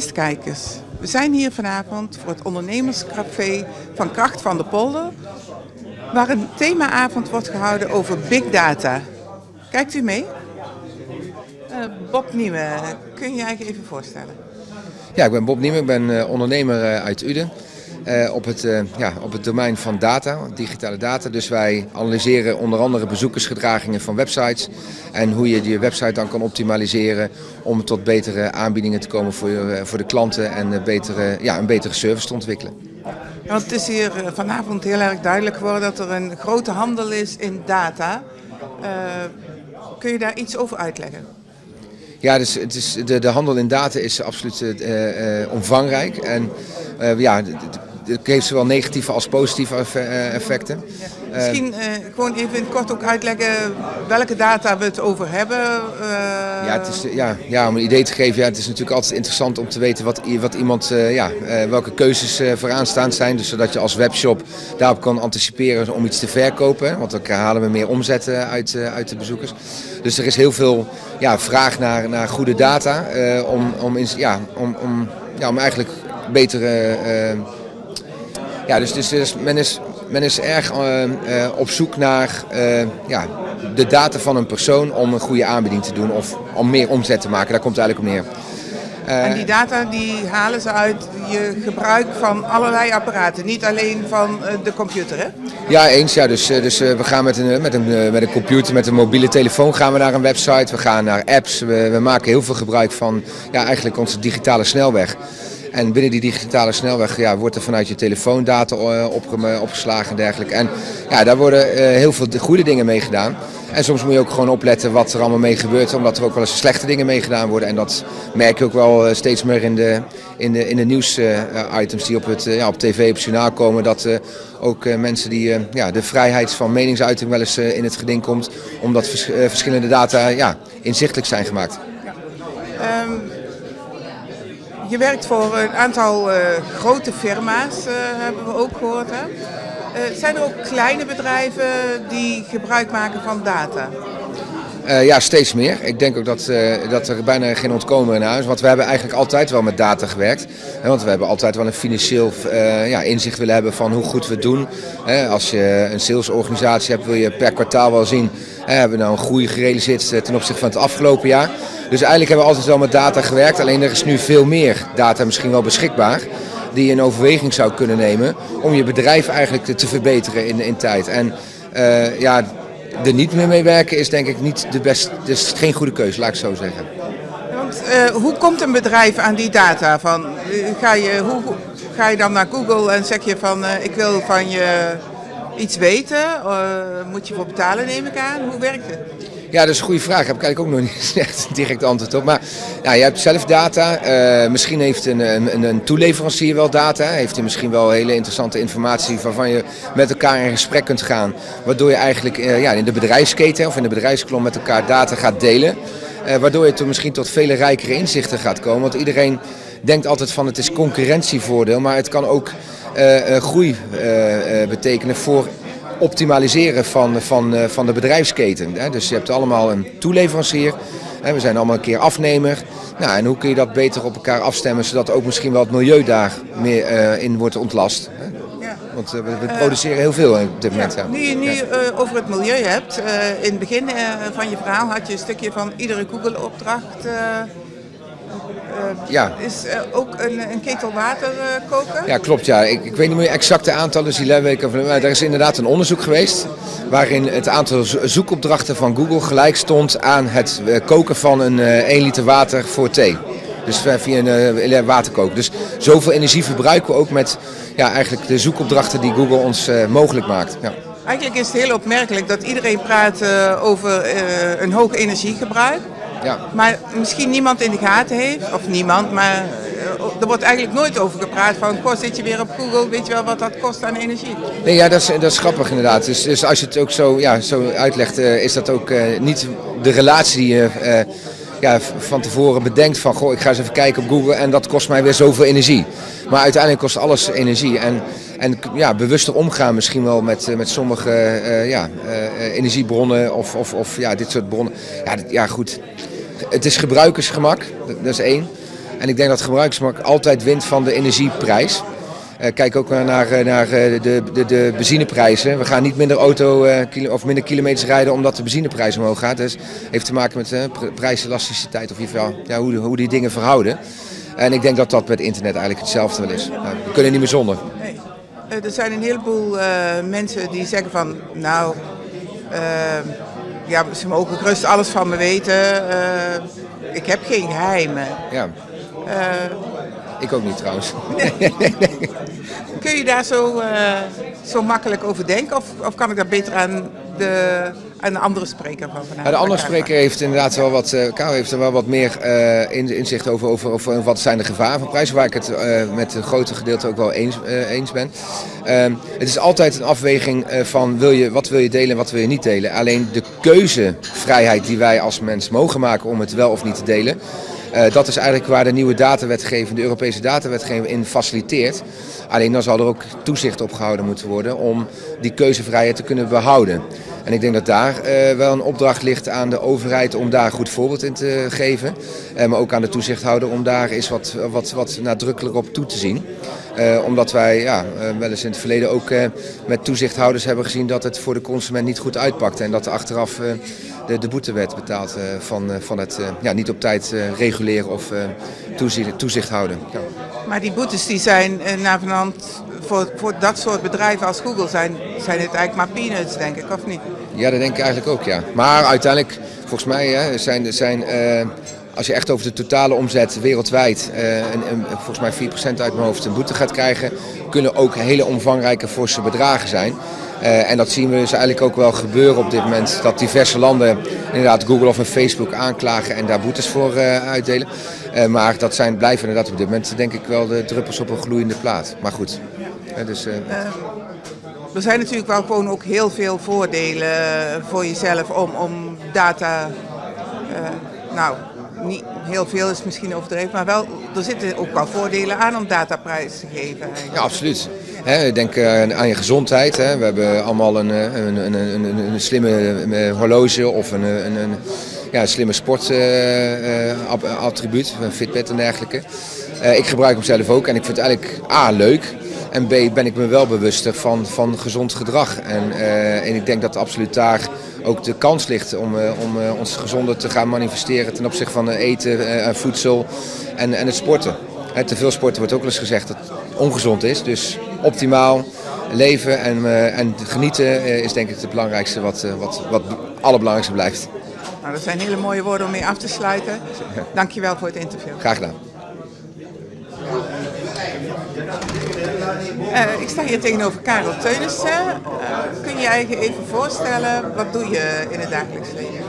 Beste kijkers, we zijn hier vanavond voor het ondernemerscafé van Kracht van de Polder, waar een themaavond wordt gehouden over big data. Kijkt u mee? Uh, Bob Nieuwe, kun je je even voorstellen? Ja, ik ben Bob Nieuwe, ik ben uh, ondernemer uh, uit Uden. Uh, op, het, uh, ja, op het domein van data, digitale data. Dus wij analyseren onder andere bezoekersgedragingen van websites en hoe je die website dan kan optimaliseren om tot betere aanbiedingen te komen voor, uh, voor de klanten en betere, ja, een betere service te ontwikkelen. Want het is hier vanavond heel erg duidelijk geworden dat er een grote handel is in data. kun je daar iets over uitleggen? Ja, dus het is, de, de handel in data is absoluut omvangrijk. En ja, het heeft zowel negatieve als positieve effecten. Ja. Misschien uh, gewoon even in het kort ook uitleggen welke data we het over hebben. Uh... Ja, het is, ja, ja, om een idee te geven, ja, het is natuurlijk altijd interessant om te weten wat, wat iemand, uh, ja, welke keuzes vooraanstaand zijn. Dus zodat je als webshop daarop kan anticiperen om iets te verkopen. Want dan halen we meer omzet uit, uit de bezoekers. Dus er is heel veel ja, vraag naar, naar goede data om, om, in, ja, om, om, ja, om eigenlijk betere ja, dus, dus, dus, men, is, men is erg uh, uh, op zoek naar uh, ja, de data van een persoon om een goede aanbieding te doen of om meer omzet te maken. Daar komt het eigenlijk op neer. en die data die halen ze uit je gebruik van allerlei apparaten, niet alleen van de computer, hè? Ja, eens. Ja. Dus, dus we gaan met een, met, een, met een computer, met een mobiele telefoon gaan we naar een website. We gaan naar apps. We, we maken heel veel gebruik van ja, eigenlijk onze digitale snelweg. En binnen die digitale snelweg ja, wordt er vanuit je telefoon data eh, opgeslagen en dergelijke. En ja, daar worden eh, heel veel goede dingen mee gedaan. En soms moet je ook gewoon opletten wat er allemaal mee gebeurt, omdat er ook wel eens slechte dingen mee gedaan worden. En dat merk je ook wel eh, steeds meer in de, in de, in de nieuwsitems die op, het, ja, op tv, op journaal komen. Dat ook mensen die ja, de vrijheid van meningsuiting wel eens in het geding komt, omdat verschillende data ja, inzichtelijk zijn gemaakt. Je werkt voor een aantal uh, grote firma's, uh, hebben we ook gehoord. Hè? Uh, zijn er ook kleine bedrijven die gebruik maken van data? ja, steeds meer. Ik denk ook dat, dat er bijna geen ontkomen in huis is. Want we hebben eigenlijk altijd wel met data gewerkt. Hè, want we hebben altijd wel een financieel ja, inzicht willen hebben van hoe goed we doen. Hè, als je een salesorganisatie hebt, wil je per kwartaal wel zien. Hè, hebben we nou een groei gerealiseerd ten opzichte van het afgelopen jaar. Dus eigenlijk hebben we altijd wel met data gewerkt. Alleen er is nu veel meer data misschien wel beschikbaar. Die je in overweging zou kunnen nemen om je bedrijf eigenlijk te, te verbeteren in, in tijd. En uh, ja, er niet meer mee werken is denk ik niet de beste. Dus geen goede keuze, laat ik zo zeggen. Want uh, hoe komt een bedrijf aan die data? Van, ga, je, hoe, ga je dan naar Google en zeg je van ik wil van je iets weten? moet je voor betalen neem ik aan? Hoe werkt het? Ja, dat is een goede vraag. Daar heb ik eigenlijk ook nog niet echt direct antwoord op. Maar ja, je hebt zelf data. Uh, misschien heeft een, een, een, toeleverancier wel data. Heeft hij misschien wel hele interessante informatie waarvan je met elkaar in gesprek kunt gaan. Waardoor je eigenlijk uh, ja, in de bedrijfsketen of in de bedrijfskolom met elkaar data gaat delen. Uh, waardoor je toch misschien tot vele rijkere inzichten gaat komen. Want iedereen denkt altijd van het is concurrentievoordeel. Maar het kan ook groei betekenen voor optimaliseren van, van, eh, van de bedrijfsketen. Dus je hebt allemaal een toeleverancier. We zijn allemaal een keer afnemer. Nou, en hoe kun je dat beter op elkaar afstemmen, zodat ook misschien wel het milieu daar meer uh, in wordt ontlast. Want uh, we, we, produceren heel veel op dit moment. Ja. Nu je nu over het milieu hebt, in het begin van je verhaal had je een stukje van iedere Google-opdracht ja. Is uh, ook een, een, ketel water uh, koken? Ja, klopt. Ja. Ik, ik weet niet meer exacte aantallen, die weken, maar er is inderdaad een onderzoek geweest waarin het aantal zoekopdrachten van Google gelijk stond aan het koken van een 1 liter water voor thee. Dus via een waterkook. Dus zoveel energie verbruiken we ook met ja, eigenlijk de zoekopdrachten die Google ons mogelijk maakt. Ja. Eigenlijk is het heel opmerkelijk dat iedereen praat over een hoog energiegebruik. Ja. Maar misschien niemand in de gaten heeft, of niemand, maar eh, er wordt eigenlijk nooit over gepraat van, kost zit je weer op Google, weet je wel wat dat kost aan energie? Nee, ja, dat is, dat is grappig inderdaad. Dus, dus als je het ook zo, ja, zo uitlegt, uh, is dat ook uh, niet de relatie die je uh, ja, van tevoren bedenkt van, goh, ik ga eens even kijken op Google en dat kost mij weer zoveel energie. Maar uiteindelijk kost alles energie. En, en ja, bewuster omgaan misschien wel met, met sommige ja, energiebronnen of, of, of ja, dit soort bronnen. Ja, ja, goed het is gebruikersgemak, dat is één. En ik denk dat gebruikersmarkt altijd wint van de energieprijs. Uh, kijk ook naar, naar de, de, de benzineprijzen. We gaan niet minder auto of minder kilometers rijden omdat de benzineprijs omhoog gaat. Dus heeft te maken met prijselasticiteit of ja, hoe, hoe die dingen verhouden. En ik denk dat dat met internet eigenlijk hetzelfde wel is. Nou, we kunnen niet meer zonder. Er zijn een heleboel mensen die zeggen van nou ja, ze mogen gerust alles van me weten. Uh, ik heb geen geheimen. Ja. Uh, ik ook niet trouwens. Kun je daar zo, uh, zo makkelijk over denken? Of, of kan ik daar beter aan de een andere spreker van. Ja, de andere spreker heeft inderdaad wel wat, uh, heeft er wel wat meer uh, inzicht over, over, over wat zijn de gevaren van prijzen, waar ik het uh, met een grote gedeelte ook wel eens, eens ben. Ehm, het is altijd een afweging van wil je, wat wil je delen en wat wil je niet delen. Alleen de keuzevrijheid die wij als mens mogen maken om het wel of niet te delen, dat is eigenlijk waar de nieuwe datawetgeving, de Europese datawetgeving in faciliteert. Alleen dan zal er ook toezicht op gehouden moeten worden om die keuzevrijheid te kunnen behouden. En ik denk dat daar uh, wel een opdracht ligt aan de overheid om daar goed voorbeeld in te geven. Uh, maar ook aan de toezichthouder om daar eens wat, wat, wat nadrukkelijker op toe te zien. Uh, omdat wij ja, wel eens in het verleden ook met toezichthouders hebben gezien dat het voor de consument niet goed uitpakte. En dat er achteraf de, de boete werd betaald van, van het ja, niet op tijd reguleren of toezicht, toezicht houden. Ja. Maar die boetes die zijn naar vanand voor, voor dat soort bedrijven als Google zijn, zijn het eigenlijk maar peanuts, denk ik, of niet? Ja, dat denk ik eigenlijk ook, ja. Maar uiteindelijk, volgens mij, hè, zijn, zijn uh, als je echt over de totale omzet wereldwijd, uh, en, en, volgens mij 4% uit mijn hoofd een boete gaat krijgen, kunnen ook hele omvangrijke forse bedragen zijn. Uh, en dat zien we dus eigenlijk ook wel gebeuren op dit moment. Dat diverse landen inderdaad Google of Facebook aanklagen en daar boetes voor uitdelen. Maar dat zijn, blijven inderdaad op dit moment denk ik wel de druppels op een gloeiende plaat. Maar goed. Dus, er zijn natuurlijk wel gewoon ook heel veel voordelen voor jezelf om, om data. nou, niet heel veel is misschien overdreven, maar wel, er zitten ook wel voordelen aan om dataprijs te geven. Eigenlijk. Ja, absoluut. denk aan je gezondheid. We hebben allemaal een, een, een, een, een slimme horloge of een, een, een ja, slimme sportattribuut, een Fitbit en dergelijke. ik gebruik hem zelf ook en ik vind het eigenlijk A, leuk. En B, ben ik me wel bewuster van, van gezond gedrag. En, en ik denk dat absoluut daar ook de kans ligt om, om ons gezonder te gaan manifesteren ten opzichte van eten, voedsel en, en het sporten. te veel sporten wordt ook wel eens gezegd dat het ongezond is. Dus optimaal leven en, en genieten is denk ik het belangrijkste wat, wat, wat allerbelangrijkste blijft. Nou, dat zijn hele mooie woorden om mee af te sluiten. Dankjewel voor het interview. Graag gedaan. Uh, ik sta hier tegenover Karel Teunissen. Uh, kun je je even voorstellen, wat doe je in het dagelijks leven?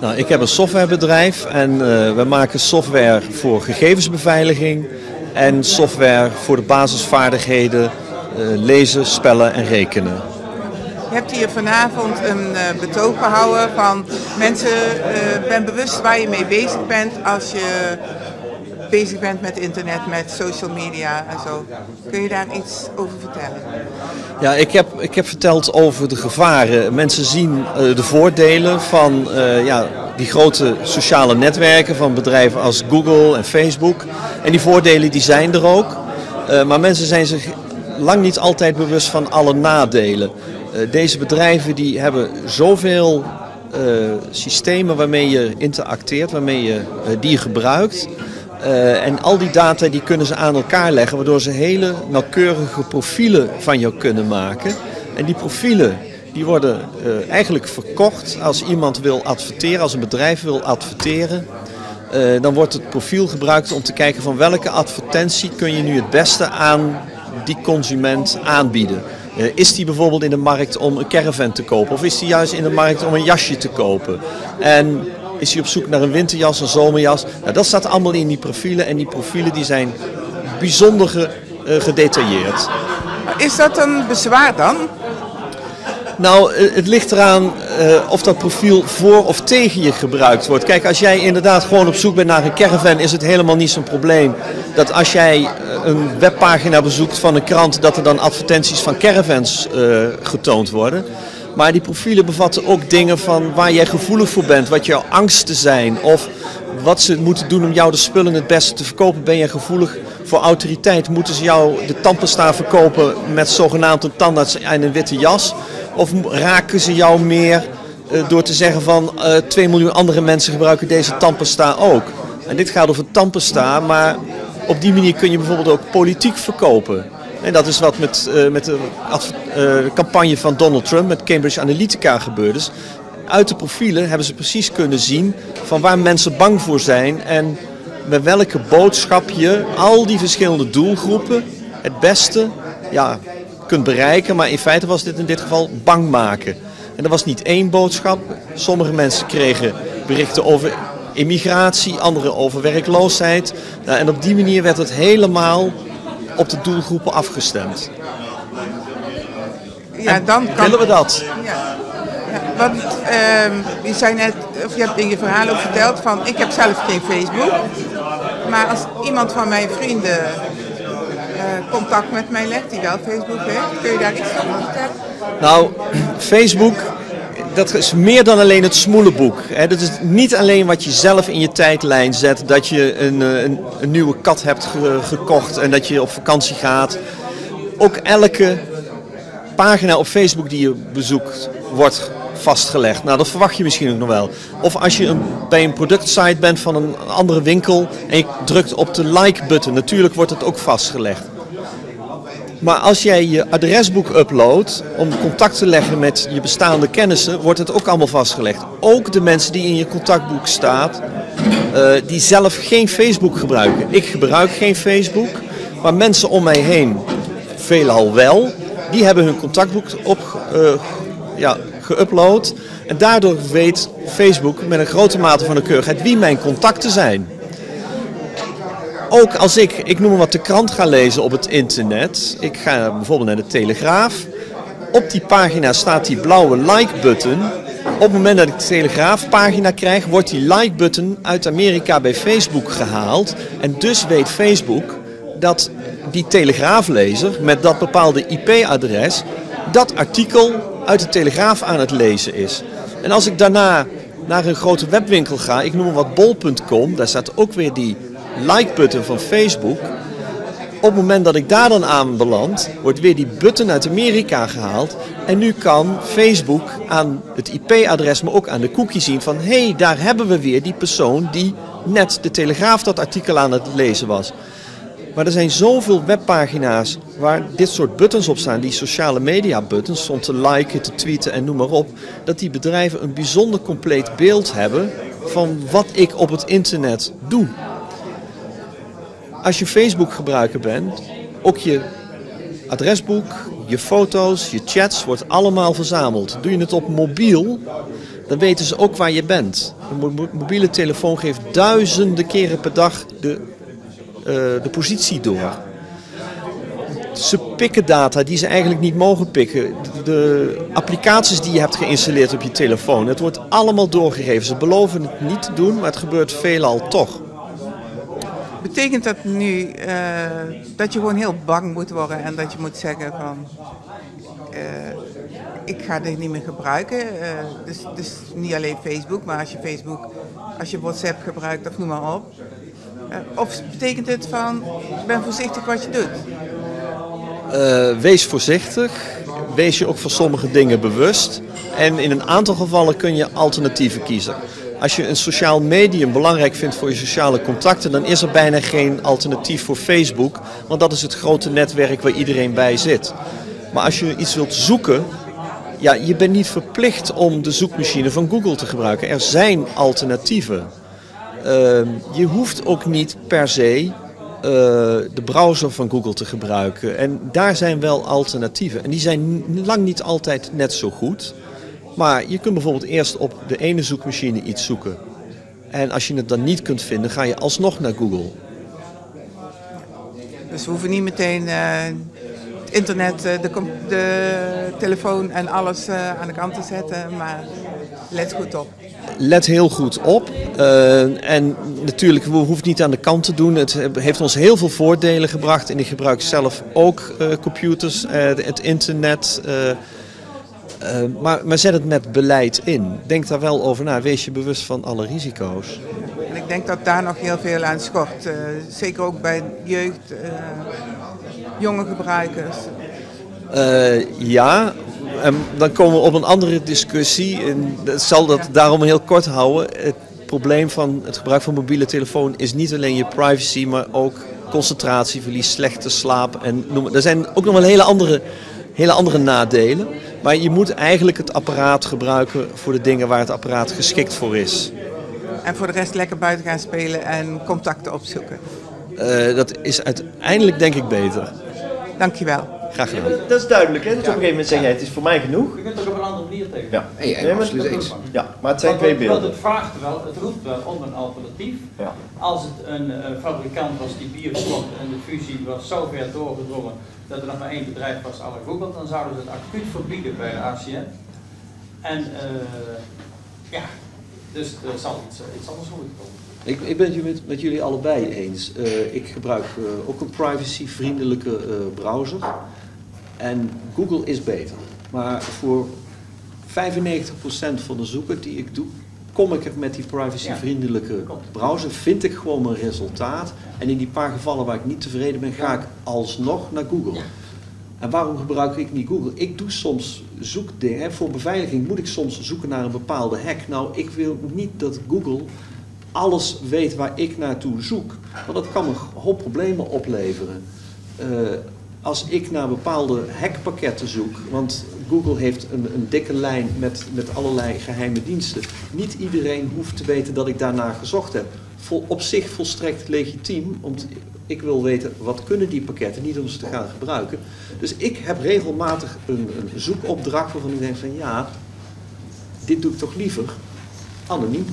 Nou, ik heb een softwarebedrijf en uh, we maken software voor gegevensbeveiliging en software voor de basisvaardigheden lezen, spellen en rekenen. Je hebt hier vanavond een betoog gehouden van mensen, ben bewust waar je mee bezig bent als je bezig bent met internet, met social media en zo. Kun je daar iets over vertellen? Ja, ik heb, ik heb verteld over de gevaren. Mensen zien uh, de voordelen van uh, ja, die grote sociale netwerken van bedrijven als Google en Facebook. En die voordelen die zijn er ook. Uh, maar mensen zijn zich lang niet altijd bewust van alle nadelen. deze bedrijven die hebben zoveel systemen waarmee je interacteert, waarmee je die je gebruikt. Uh, en al die data die kunnen ze aan elkaar leggen, waardoor ze hele nauwkeurige profielen van jou kunnen maken. En die profielen die worden uh, eigenlijk verkocht als iemand wil adverteren, als een bedrijf wil adverteren. Uh, dan wordt het profiel gebruikt om te kijken van welke advertentie kun je nu het beste aan die consument aanbieden. is die bijvoorbeeld in de markt om een caravan te kopen of is die juist in de markt om een jasje te kopen? En is hij op zoek naar een winterjas, een zomerjas. Nou, dat staat allemaal in die profielen en die profielen die zijn bijzonder uh, gedetailleerd. Is dat een bezwaar dan? Nou, eh, het ligt eraan uh, of dat profiel voor of tegen je gebruikt wordt. Kijk, als jij inderdaad gewoon op zoek bent naar een caravan, is het helemaal niet zo'n probleem. Dat als jij een webpagina bezoekt van een krant, dat er dan advertenties van caravans uh, getoond worden. Maar die profielen bevatten ook dingen van waar jij gevoelig voor bent, wat jouw angsten zijn of wat ze moeten doen om jou de spullen het beste te verkopen. Ben je gevoelig voor autoriteit? Moeten ze jou de tandpasta verkopen met zogenaamd een tandarts en een witte jas? Of raken ze jou meer uh, door te zeggen van uh, 2 miljoen andere mensen gebruiken deze tandpasta ook? En dit gaat over tandpasta, maar op die manier kun je bijvoorbeeld ook politiek verkopen. En dat is wat met, uh, met de, de, campagne van Donald Trump met Cambridge Analytica gebeurde. Dus uit de profielen hebben ze precies kunnen zien van waar mensen bang voor zijn en met welke boodschap je al die verschillende doelgroepen het beste ja, kunt bereiken. Maar in feite was dit in dit geval bang maken. En dat was niet één boodschap. Sommige mensen kregen berichten over immigratie, anderen over werkloosheid. Nou, en op die manier werd het helemaal op de doelgroepen afgestemd. Ja, dan kan... Willen we dat? Ja. Ja, want uh, je, zei net, of je hebt in je verhaal ook verteld van ik heb zelf geen Facebook. Maar als iemand van mijn vrienden uh, contact met mij legt die wel Facebook heeft, kun je daar iets over vertellen? Nou, Facebook, dat is meer dan alleen het smoelenboek. Dat is niet alleen wat je zelf in je tijdlijn zet, dat je een, eh, een, een nieuwe kat hebt gekocht en dat je op vakantie gaat. Ook elke pagina op Facebook die je bezoekt wordt vastgelegd. Nou, dat verwacht je misschien ook nog wel. Of als je bij een productsite bent van een andere winkel en je drukt op de like-button, natuurlijk wordt het ook vastgelegd. Maar als jij je adresboek uploadt om contact te leggen met je bestaande kennissen, wordt het ook allemaal vastgelegd. Ook de mensen die in je contactboek staan, uh, die zelf geen Facebook gebruiken. Ik gebruik geen Facebook, maar mensen om mij heen, veelal wel, die hebben hun contactboek op, uh, ja, geüpload. En daardoor weet Facebook met een grote mate van nauwkeurigheid wie mijn contacten zijn. Ook als ik, ik noem maar wat, de krant ga lezen op het internet. Ik ga bijvoorbeeld naar de Telegraaf. Op die pagina staat die blauwe like-button. Op het moment dat ik de Telegraaf-pagina krijg, wordt die like-button uit Amerika bij Facebook gehaald. En dus weet Facebook dat die Telegraaflezer met dat bepaalde IP-adres dat artikel uit de Telegraaf aan het lezen is. En als ik daarna naar een grote webwinkel ga, ik noem maar wat bol.com, daar staat ook weer die like-button van Facebook. Op het moment dat ik daar dan aan beland, wordt weer die button uit Amerika gehaald. En nu kan Facebook aan het IP-adres, maar ook aan de cookie zien van... hé, hey, daar hebben we weer die persoon die net de Telegraaf dat artikel aan het lezen was. Maar er zijn zoveel webpagina's waar dit soort buttons op staan, die sociale media buttons, om te liken, te tweeten en noem maar op, dat die bedrijven een bijzonder compleet beeld hebben van wat ik op het internet doe. Als je Facebook gebruiker bent, ook je adresboek, je foto's, je chats wordt allemaal verzameld. Doe je het op mobiel, dan weten ze ook waar je bent. Een mobiele telefoon geeft duizenden keren per dag de eh, de positie door. Ze pikken data die ze eigenlijk niet mogen pikken. De applicaties die je hebt geïnstalleerd op je telefoon, het wordt allemaal doorgegeven. Ze beloven het niet te doen, maar het gebeurt veelal toch. Betekent dat nu uh, dat je gewoon heel bang moet worden en dat je moet zeggen van uh, ik ga dit niet meer gebruiken. Uh, dus, dus niet alleen Facebook, maar als je Facebook, als je WhatsApp gebruikt of noem maar op. Eh, of betekent het van, ben voorzichtig wat je doet? Wees voorzichtig. Wees je ook voor sommige dingen bewust. En in een aantal gevallen kun je alternatieven kiezen. Als je een sociaal medium belangrijk vindt voor je sociale contacten, dan is er bijna geen alternatief voor Facebook. Want dat is het grote netwerk waar iedereen bij zit. Maar als je iets wilt zoeken, ja, je bent niet verplicht om de zoekmachine van Google te gebruiken. Er zijn alternatieven. Ehm, je hoeft ook niet per se uh, de browser van Google te gebruiken. En daar zijn wel alternatieven. En die zijn lang niet altijd net zo goed. Maar je kunt bijvoorbeeld eerst op de ene zoekmachine iets zoeken. En als je het dan niet kunt vinden, ga je alsnog naar Google. Dus we hoeven niet meteen uh, het internet, uh, de, de, telefoon en alles aan de kant te zetten, maar let goed op let heel goed op. Uh, en natuurlijk, we hoeven het niet aan de kant te doen. Het heeft ons heel veel voordelen gebracht. En ik gebruik zelf ook computers, het internet. Maar, maar zet het met beleid in. Denk daar wel over na. Wees je bewust van alle risico's. En ik denk dat daar nog heel veel aan schort. Uh, zeker ook bij jeugd, uh, jonge gebruikers. Ja, en dan komen we op een andere discussie. En ik zal dat daarom heel kort houden. Het probleem van het gebruik van mobiele telefoon is niet alleen je privacy, maar ook concentratieverlies, slechte slaap. En noem, er zijn ook nog wel hele andere, hele andere nadelen. Maar je moet eigenlijk het apparaat gebruiken voor de dingen waar het apparaat geschikt voor is. En voor de rest lekker buiten gaan spelen en contacten opzoeken. Uh, dat is uiteindelijk denk ik beter. Dankjewel. Graag gedaan. Dat is duidelijk, hè? Dus op een gegeven moment zeg jij, het is voor mij genoeg. Je kunt het ook op een andere manier tegen. Ja, hey, nee, absoluut eens. Ja, maar het zijn twee beelden. Het vraagt wel, het roept wel om een alternatief. Ja. Als het een uh, fabrikant was die bier verkocht en de fusie was zo ver doorgedrongen dat er nog maar één bedrijf was, alle Google, dan zouden ze het acuut verbieden bij de ACN. En uh, ja, dus er zal iets, iets anders moeten komen. Ik, ik ben het met, met jullie allebei eens. Uh, ik gebruik uh, ook een privacy-vriendelijke uh, browser. En Google is beter. Maar voor 95% van de zoeken die ik doe, kom ik er met die privacyvriendelijke browser, vind ik gewoon mijn resultaat. En in die paar gevallen waar ik niet tevreden ben, ga ik alsnog naar Google. En waarom gebruik ik niet Google? Ik doe soms zoekdingen. Voor beveiliging moet ik soms zoeken naar een bepaalde hack. Nou, ik wil niet dat Google alles weet waar ik naartoe zoek. Want dat kan me een hoop problemen opleveren. Uh, als ik naar bepaalde hackpakketten zoek, want Google heeft een, een, dikke lijn met, met allerlei geheime diensten. Niet iedereen hoeft te weten dat ik daarnaar gezocht heb. Vol, op zich volstrekt legitiem, want ik wil weten wat kunnen die pakketten, niet om ze te gaan gebruiken. Dus ik heb regelmatig een, een zoekopdracht waarvan ik denk van ja, dit doe ik toch liever anoniem.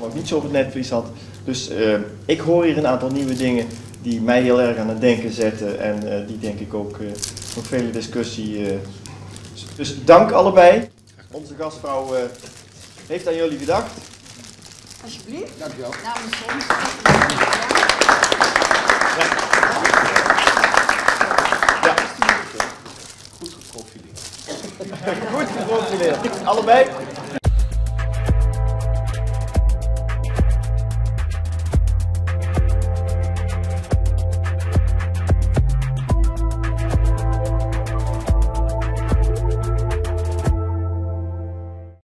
Wat ik niet zo op het netvlies had. Dus uh, ik hoor hier een aantal nieuwe dingen die mij heel erg aan het denken zetten en uh, die denk ik ook uh, nog vele discussie. Uh, dus dank allebei. Onze gastvrouw heeft aan jullie gedacht. Alsjeblieft. Dankjewel. Namens ons. Ja. Ja. Goed geprofileerd. Goed geprofileerd. Allebei.